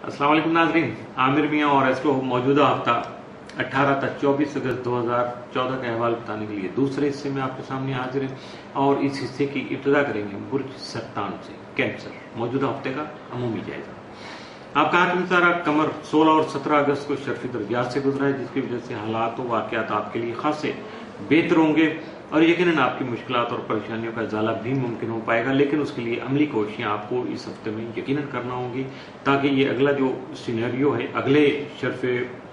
वालेकुम नाजरीन। आमिर मियाँ और एस्ट्रो मौजूदा हफ़्ता 18 तक 24 अगस्त 2014 का अहवाल बताने के लिए दूसरे हिस्से में आपके सामने हाजिर है और इस हिस्से की इब्तदा करेंगे बुर्ज सत्तान से, कैंसर, मौजूदा हफ़्ते का अमूमी जायजा। आपका हाकिम सारा कमर 16 और 17 अगस्त को शर्फी दर्जात से गुजरा है, जिसकी वजह से हालात व वाकत आपके लिए खासे बेहतर होंगे। और यकीन आपकी मुश्किल और परेशानियों का इजाला भी मुमकिन हो पाएगा, लेकिन उसके लिए अमली कोशिशें आपको इस हफ़्ते में यकीन करना होंगी, ताकि ये अगला जो सीनरियो है, अगले शर्फ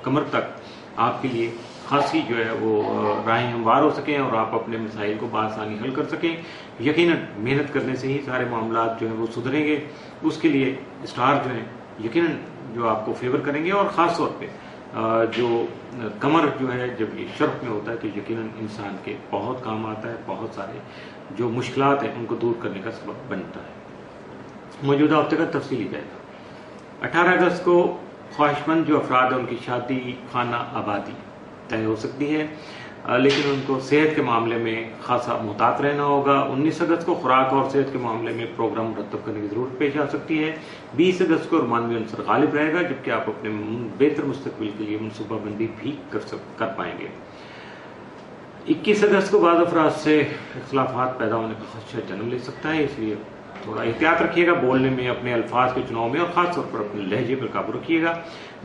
कमर तक आपके लिए खासी जो है वो राहें हमवार हो सकें और आप अपने मसाइल को बसानी हल कर सकें। यकीन मेहनत करने से ही सारे मामला जो है वो सुधरेंगे। उसके लिए स्टार जो है यकीन जो आपको फेवर करेंगे और ख़ास तौर पर जो कमर जो है, जब ये शर्फ में होता है तो यकीन इंसान के बहुत काम आता है, बहुत सारे जो मुश्किल हैं, उनको दूर करने का सबक बनता है। मौजूदा हफ़्ते का तफसीली जाएगा। अठारह अगस्त को ख्वाहिशमंद जो अफराद हैं, उनकी शादी, खाना, आबादी तय हो सकती है। लेकिन उनको सेहत के मामले में खासा मुहतात रहना होगा। 19 अगस्त को खुराक और सेहत के मामले में प्रोग्राम मुरतब करने की ज़रूरत पेश आ सकती है। 20 अगस्त को मानवी अंसर गालिब रहेगा जबकि आप अपने बेहतर मुस्तबिल के लिए मनसूबाबंदी भी कर सक, कर पाएँगे। 21 अगस्त को बाद अफराज से इख्लाफात पैदा होने का खदशा जन्म ले सकता है इसलिए थोड़ा एहतियात रखिएगा बोलने में अपने अल्फाज के चुनाव में और खास तौर पर अपने लहजे पर काबू रखिएगा।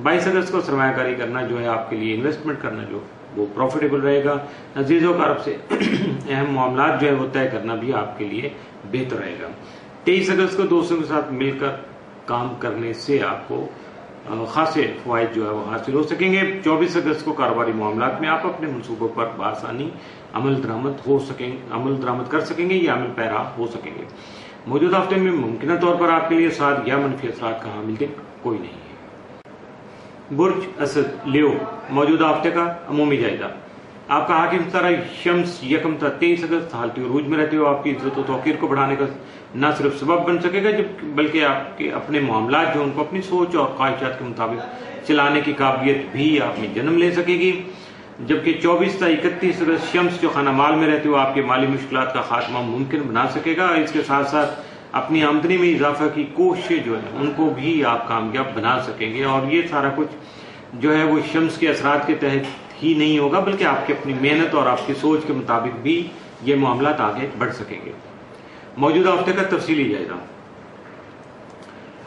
बाईस अगस्त को सरमाकारी करना जो है आपके लिए इन्वेस्टमेंट करना जो वो प्रॉफिटेबल रहेगा। अजीज़ों कारब से अहम मामला जो है वो तय करना भी आपके लिए बेहतर रहेगा। तेईस अगस्त को दोस्तों के साथ मिलकर काम करने से आपको खासे फवाद जो है वो हासिल हो सकेंगे। 24 अगस्त को कारोबारी मामला में आप अपने मनसूबों पर बासानी अमल दरामद हो सकेंगे अमल दरामद कर सकेंगे या अमल पैरा हो सकेंगे। मौजूदा हफ़्ते में मुमकिन तौर पर आपके लिए साथ या मनफी असरात का हामिल दिन कोई नहीं है। बुर्ज असद लियो, मौजूदा हफ़्ते का अमूमी जायजा आपका हाकिम सारा शम्स यकम था तेईस अगस्त हालती रूज में रहते हो, आपकी इज़्ज़त और तोकीर को बढ़ाने का न सिर्फ़ सबब बन सकेगा जब बल्कि आपके अपने मामला जो उनको अपनी सोच और ख्वाहिशात के मुताबिक चलाने की काबिलियत भी आप में जन्म ले सकेगी। जबकि 24 से इकतीस अगस्त शम्स जो खाना माल में रहते हो, आपके माली मुश्किल का खात्मा मुमकिन बना सकेगा इसके साथ साथ अपनी आमदनी में इजाफा की कोशिशें जो है उनको भी आप कामयाब बना सकेंगे। और ये सारा कुछ जो है वो शम्स के असरात के तहत ही नहीं होगा बल्कि आपकी अपनी मेहनत और आपकी सोच के मुताबिक भी ये मामला आगे बढ़ सकेंगे। मौजूदा हफ़्ते का तफसीली जायजा।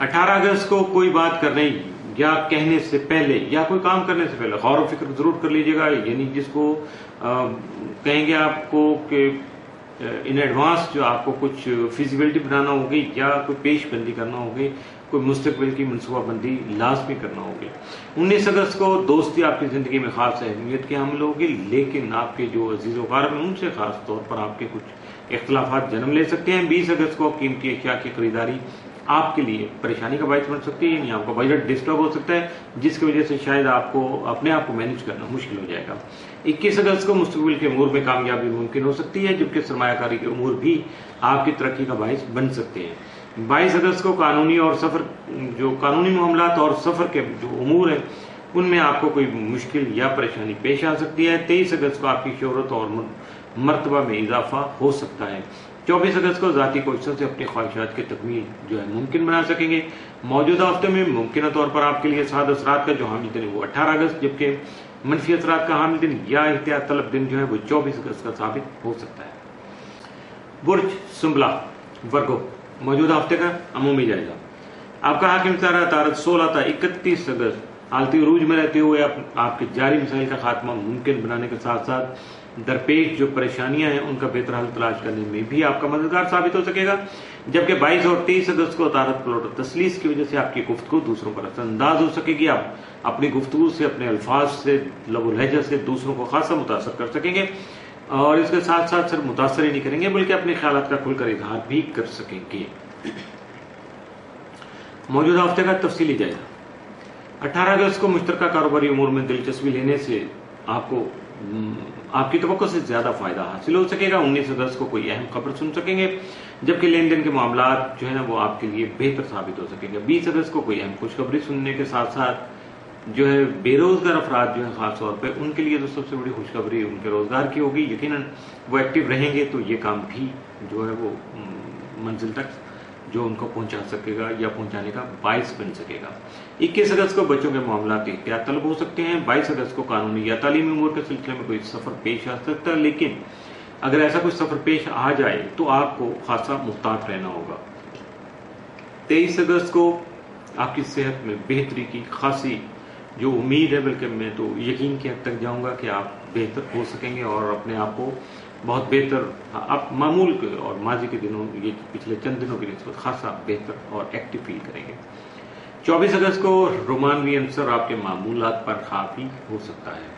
अठारह अगस्त को कोई बात करने या कहने से पहले या कोई काम करने से पहले गौर फ़िक्र ज़रूर कर लीजिएगा। यानी जिसको आ, कहेंगे आपको कि इन एडवांस जो आपको कुछ फिजिबिलिटी बनाना होगी या कोई पेशबंदी करना होगी, कोई मुस्तबिल की मनसूबाबंदी लाजमी करना होगी। उन्नीस अगस्त को दोस्ती आपकी ज़िंदगी में ख़ास अहमियत की हामिल होगी, लेकिन आपके जो अज़ीज़ वकार हैं, उनसे ख़ास तौर पर आपके कुछ इख्तलाफा जन्म ले सकते हैं। बीस अगस्त को कीमती अशिया की खरीदारी आपके लिए परेशानी का बायस बन सकती है यानी आपका बजट डिस्टर्ब हो सकता है, जिसकी वजह से शायद आपको अपने आप को मैनेज करना मुश्किल हो जाएगा। 21 अगस्त को मुस्तबिल के अमूर में कामयाबी मुमकिन हो सकती है, जबकि सरमाकारी के अमूर भी आपकी तरक्की का बायस बन सकते हैं। 22 अगस्त को कानूनी और सफ़र, जो कानूनी मामला और सफ़र के जो अमूर है, उनमें आपको कोई मुश्किल या परेशानी पेश आ सकती है। तेईस अगस्त को आपकी शहरत और मरतबा में इजाफा हो सकता है। चौबीस अगस्त को जाती कोशिशों से अपनी ख्वाहिशात की तकमील जो है मुमकिन बना सकेंगे। मौजूदा हफ़्ते में मुमकिन तौर पर आपके लिए सात असरात का जो हामिल दिन है वो अठारह अगस्त, जबकि मनफी असरात का हामिल दिन या एहतियात तलब दिन जो है वो चौबीस अगस्त का साबित हो सकता है। बुर्ज सुम्बला वर्गो, मौजूदा हफ़्ते का अमूमी जायजा। आपका हाकिम सारा तारत सोलह था इकतीस अगस्त हालती रूज में रहते हुए आप, आपके जारी मिसाइल का खात्मा मुमकिन बनाने के साथ साथ दरपेश जो परेशानियाँ हैं उनका बेहतर हल तलाश करने में भी आपका मददगार साबित हो सकेगा। जबकि 22 और 23 अगस्त को तारत प्लॉट तसलीस की वजह से आपकी गुफ्तु दूसरों पर असरअंदाज हो सकेगी। आप अपनी गुफ्तु से अपने अल्फाज से लबो लहजा से दूसरों को खासा मुतासर कर सकेंगे। और इसके साथ साथ सिर्फ़ मुतासर ही नहीं करेंगे बल्कि अपने ख्याल का खुलकर इजहार भी कर सकेंगे। मौजूदा हफ़्ते का तफसीली जायजा। अठारह अगस्त को मुश्तर कारोबारी उमूर में दिलचस्पी लेने से आपको आपकी तो से ज़्यादा फ़ायदा हासिल हो सकेगा। उन्नीस अगस्त को कोई अहम खबर सुन सकेंगे, जबकि लेन देन के मामला जो है ना, वो आपके लिए बेहतर साबित हो सकेंगे। बीस अगस्त को कोई अहम खुशखबरी सुनने के साथ साथ जो है, बेरोजगार अफराद जो है, खासतौर पर उनके लिए तो सबसे बड़ी खुशखबरी उनके रोज़गार की होगी। यकीन वो एक्टिव रहेंगे तो ये काम भी जो है वो मंजिल तक जो उनको पहुँचा सकेगा या पहुँचाने का बाइस बन सकेगा। 21 अगस्त को बच्चों के मामला एहतियात तलब हो सकते हैं? 22 अगस्त को कानूनी या तालीमी उम्र के सिलसिले में कोई सफ़र पेश आ सकता है, लेकिन अगर ऐसा कुछ सफ़र पेश आ जाए तो आपको खासा मुहतात रहना होगा। तेईस अगस्त को आपकी सेहत में बेहतरी की खासी जो उम्मीद है, बल्कि मैं तो यकीन की हद तक जाऊँगा कि आप बेहतर हो सकेंगे और अपने आप को बहुत बेहतर आप मामूल के और माजी के दिनों, ये पिछले चंद दिनों की नस्बत खासा बेहतर और एक्टिव फील करेंगे। 24 अगस्त को रोमानवी अंसर आपके मामूलात पर काफ़ी हो सकता है।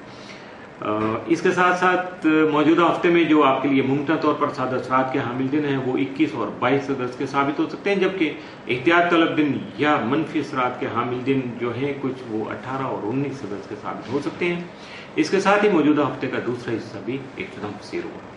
इसके साथ साथ मौजूदा हफ़्ते में जो आपके लिए मुमकिन तौर पर साद असरात के हामिल दिन हैं, वो 21 और 22 अगस्त के साबित हो सकते हैं, जबकि एहतियात तलब दिन या मनफी असरात के हामिल दिन जो है, कुछ वो 18 और 19 अगस्त के साबित हो सकते हैं। इसके साथ ही मौजूदा हफ़्ते का दूसरा हिस्सा भी एकदम पसीर हुआ